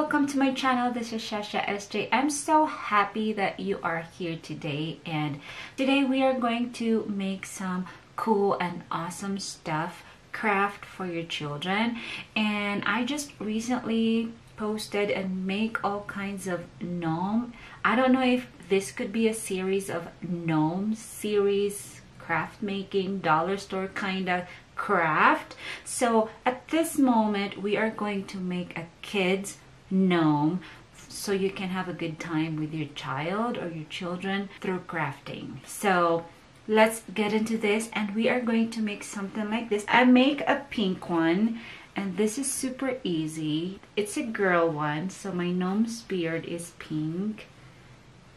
welcome to my channel. This is Shasha SJ. I'm so happy that you are here today and today we are going to make some cool and awesome stuff craft for your children and I just recently posted and make all kinds of gnome. I don't know if this could be a series of gnome series craft making dollar store kind of craft so at this moment we are going to make a kids gnome so you can have a good time with your child or your children through crafting. So let's get into this and we are going to make something like this. I make a pink one and this is super easy. It's a girl one so my gnome's beard is pink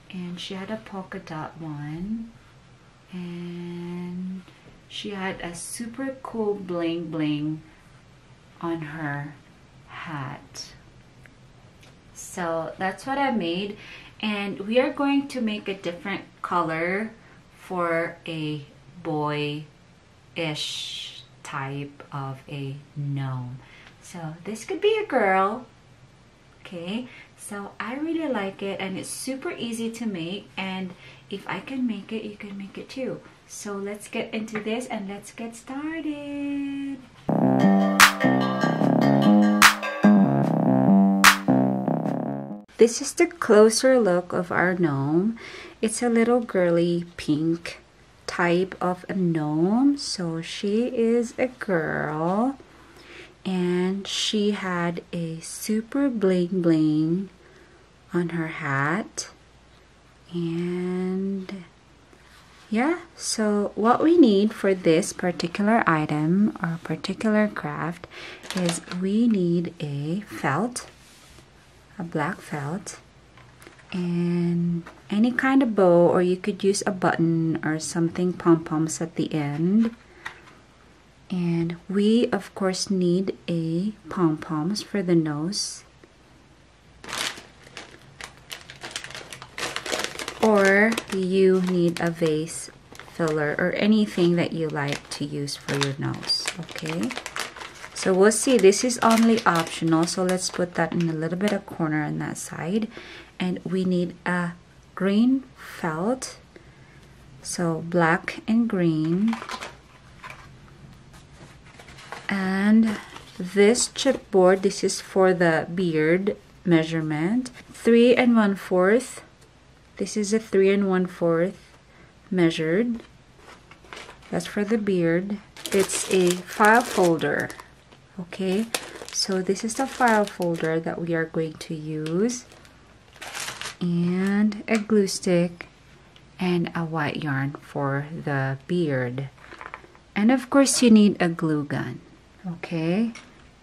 and she had a polka dot one and she had a super cool bling bling on her hat so that's what I made. And we are going to make a different color for a boy-ish type of a gnome. So this could be a girl. Okay. So I really like it and it's super easy to make and if I can make it you can make it too. So let's get into this and let's get started. This is the closer look of our gnome. It's a little girly pink type of a gnome. So she is a girl and she had a super bling bling on her hat and yeah so what we need for this particular item or particular craft is we need a felt a black felt and any kind of bow or you could use a button or something pom-poms at the end. And we of course need a pom-poms for the nose. Or you need a vase filler or anything that you like to use for your nose okay so we'll see this is only optional so let's put that in a little bit of corner on that side and we need a green felt so black and green and this chipboard this is for the beard measurement three and one fourth this is a 3 and one fourth measured. That's for the beard. It's a file folder. Okay, so this is the file folder that we are going to use. And a glue stick and a white yarn for the beard. And of course you need a glue gun. Okay,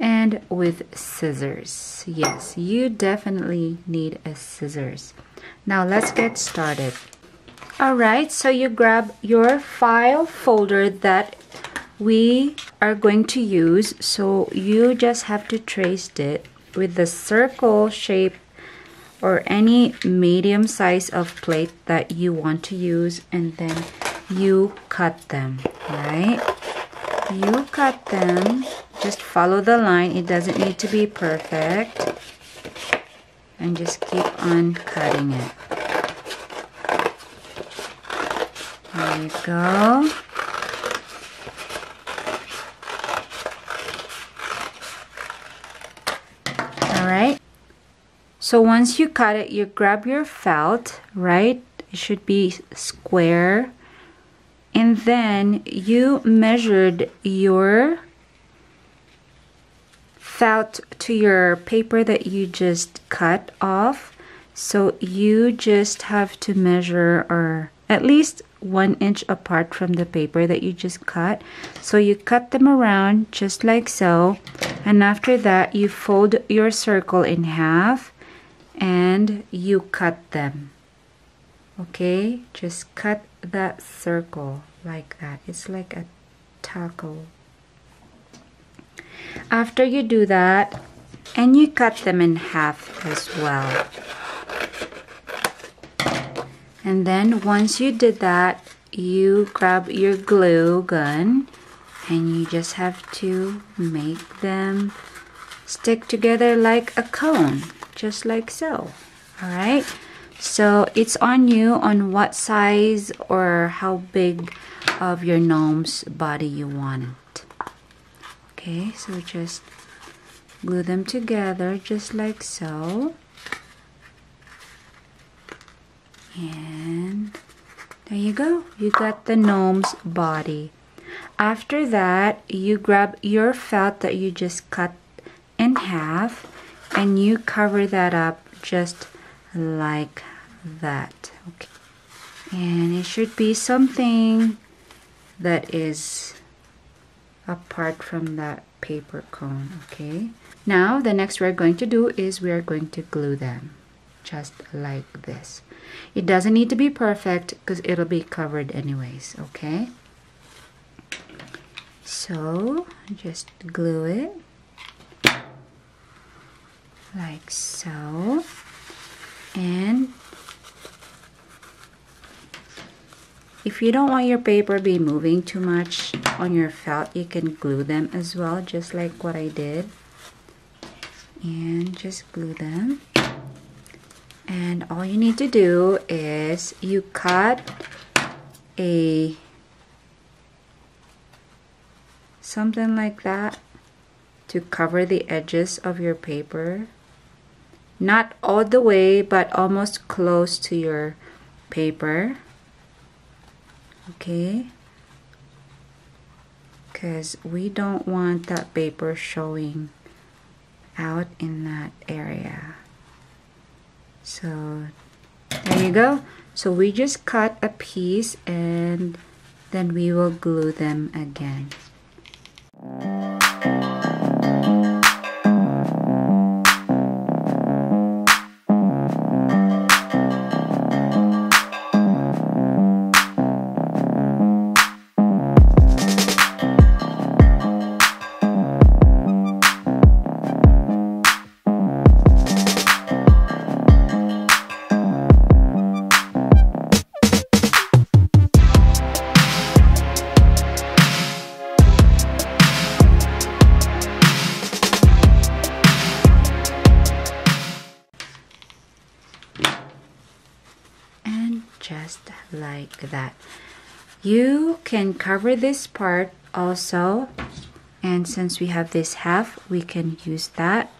and with scissors. Yes, you definitely need a scissors. Now let's get started. Alright, so you grab your file folder that we are going to use. So you just have to trace it with the circle shape or any medium size of plate that you want to use and then you cut them, right? You cut them, just follow the line. It doesn't need to be perfect and just keep on cutting it. There you go. Alright. So once you cut it, you grab your felt, right? It should be square. And then you measured your felt to your paper that you just cut off. So you just have to measure or at least one inch apart from the paper that you just cut. So you cut them around just like so. And after that, you fold your circle in half and you cut them. Okay, just cut that circle like that. It's like a taco after you do that, and you cut them in half as well. And then once you did that, you grab your glue gun and you just have to make them stick together like a cone just like so. All right. So it's on you on what size or how big of your gnome's body you want. Okay, so just glue them together just like so. And there you go. You got the gnome's body. After that, you grab your felt that you just cut in half and you cover that up just like that. Okay. And it should be something that is apart from that paper cone, okay? Now, the next we're going to do is we're going to glue them just like this. It doesn't need to be perfect because it'll be covered anyways, okay? So, just glue it like so. And if you don't want your paper be moving too much on your felt, you can glue them as well, just like what I did. And just glue them and all you need to do is you cut a something like that to cover the edges of your paper not all the way but almost close to your paper. Okay. Because we don't want that paper showing out in that area. So there you go. So we just cut a piece and then we will glue them again like that. You can cover this part also and since we have this half we can use that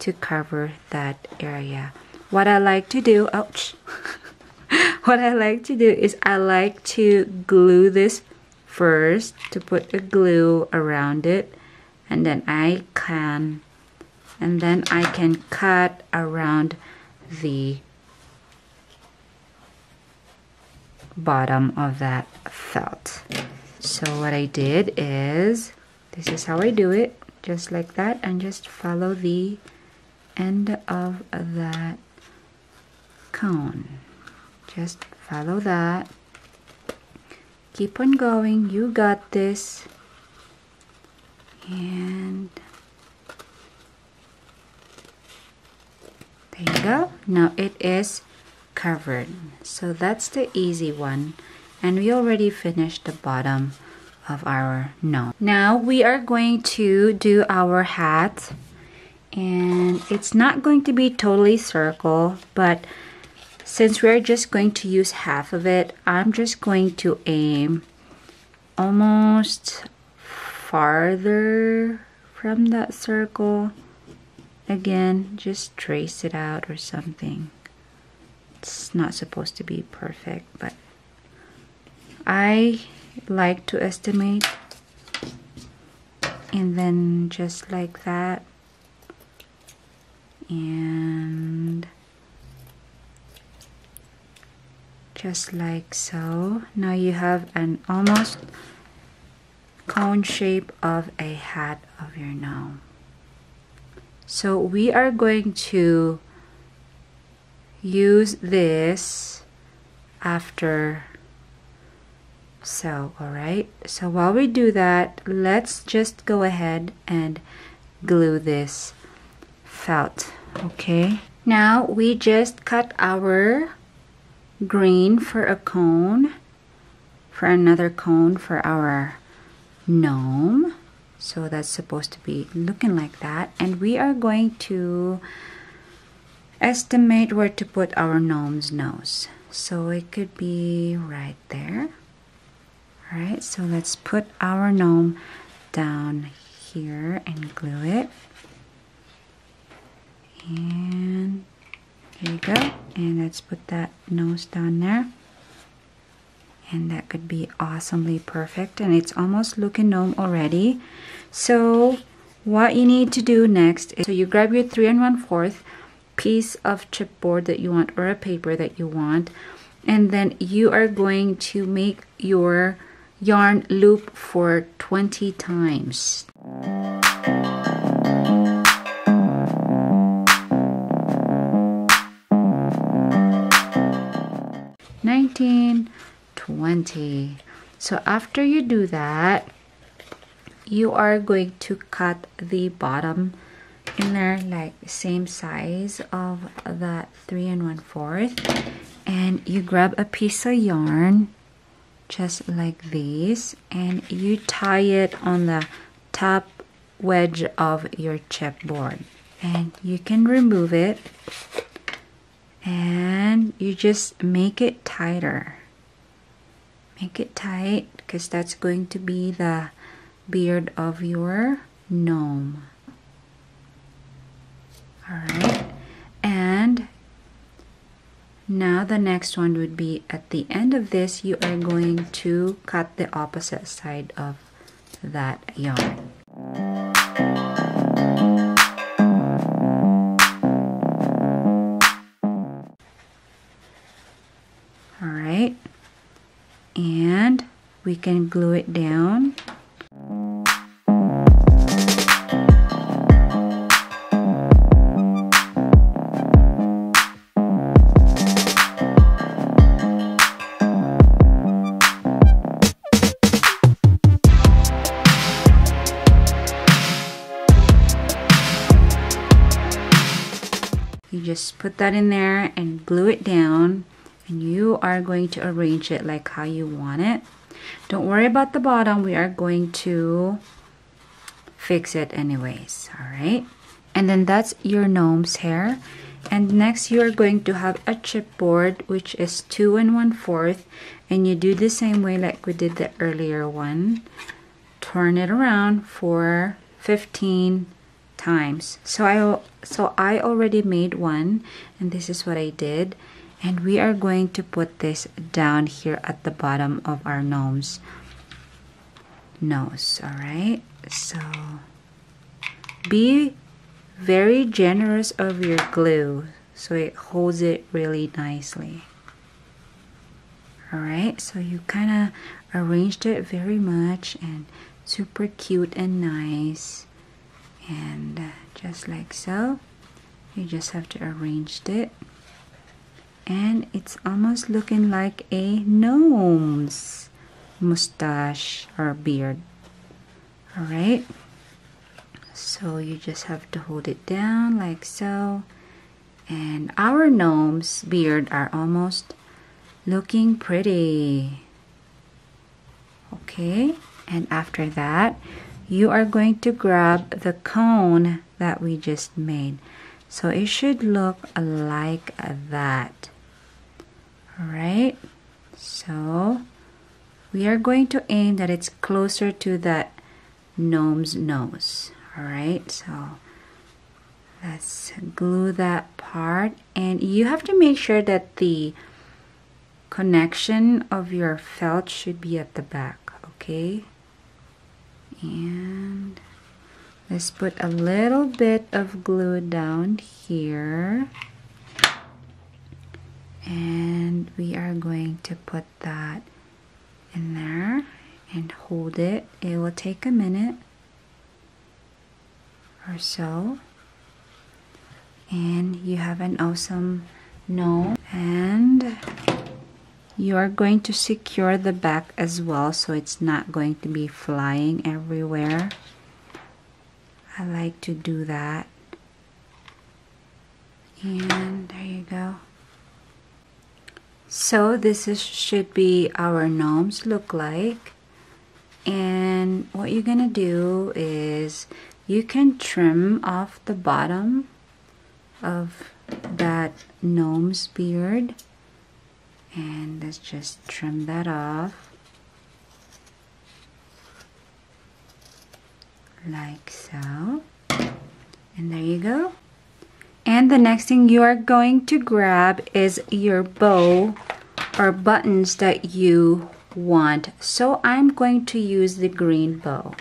to cover that area. What I like to do, ouch, what I like to do is I like to glue this first to put a glue around it and then I can and then I can cut around the bottom of that felt. So what I did is, this is how I do it, just like that, and just follow the end of that cone. Just follow that. Keep on going, you got this. And there you go. Now it is covered. So that's the easy one. And we already finished the bottom of our gnome. Now we are going to do our hat. And it's not going to be totally circle, but since we're just going to use half of it, I'm just going to aim almost farther from that circle. Again, just trace it out or something it's not supposed to be perfect but I like to estimate and then just like that. And just like so. Now you have an almost cone shape of a hat of your gnome so we are going to use this after so all right so while we do that let's just go ahead and glue this felt okay? Now we just cut our green for a cone for another cone for our gnome. So that's supposed to be looking like that. And we are going to estimate where to put our gnome's nose. So it could be right there. Alright, so let's put our gnome down here and glue it. And here you go. And let's put that nose down there. And that could be awesomely perfect. And it's almost looking gnome already. So what you need to do next is so you grab your 3 and 1 fourth piece of chipboard that you want or a paper that you want and then you are going to make your yarn loop for 20 times. Nineteen, twenty. So after you do that, you are going to cut the bottom in there like same size of that three and one fourth. And you grab a piece of yarn just like this and you tie it on the top wedge of your chipboard. And you can remove it and you just make it tighter. Make it tight because that's going to be the beard of your gnome all right and now the next one would be at the end of this you are going to cut the opposite side of that yarn. Alright, and we can glue it down just put that in there and glue it down and you are going to arrange it like how you want it. Don't worry about the bottom. We are going to fix it anyways all right? And then that's your gnome's hair. And next you are going to have a chipboard which is two and one fourth and you do the same way like we did the earlier one. Turn it around for 15 times. So I so I already made one and this is what I did. And we are going to put this down here at the bottom of our gnome's Nose, alright? So be very generous of your glue so it holds it really nicely. Alright, so you kind of arranged it very much and super cute and nice and uh, just like so you just have to arrange it. And it's almost looking like a gnome's mustache or beard. All right so you just have to hold it down like so. And our gnome's beard are almost looking pretty. Okay? And after that you are going to grab the cone that we just made. So it should look like that. Alright, so we are going to aim that it's closer to that gnome's nose. Alright, so let's glue that part and you have to make sure that the connection of your felt should be at the back, okay? And let's put a little bit of glue down here. And we are going to put that in there and hold it. It will take a minute or so. And you have an awesome gnome. And you are going to secure the back as well so it's not going to be flying everywhere. I like to do that. And there you go. So this is should be our gnomes look like. And what you're gonna do is you can trim off the bottom of that gnome's beard and let's just trim that off. Like so. And there you go. And the next thing you are going to grab is your bow or buttons that you want. So I'm going to use the green bow.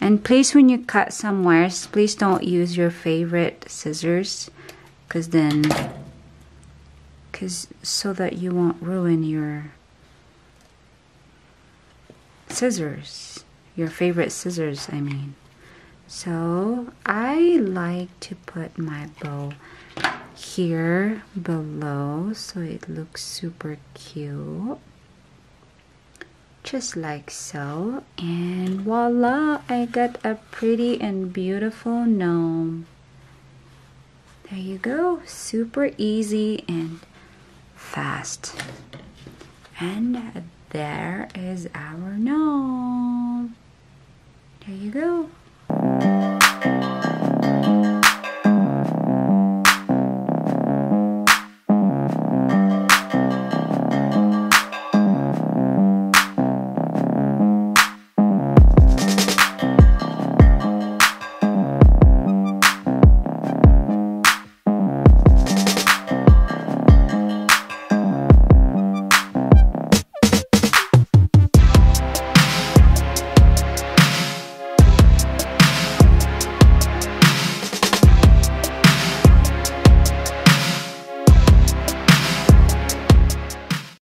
And please when you cut some wires please don't use your favorite scissors because then because so that you won't ruin your scissors your favorite scissors I mean. So I like to put my bow here below so it looks super cute. Just like so. And voila I got a pretty and beautiful gnome. There you go. Super easy and fast. And there is our gnome. There you go.